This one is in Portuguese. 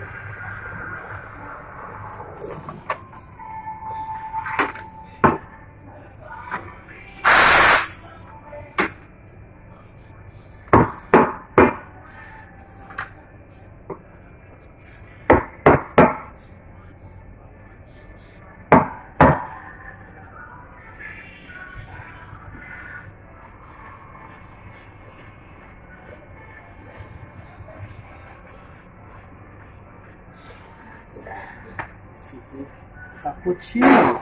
Peace. Preciso tá capotinho.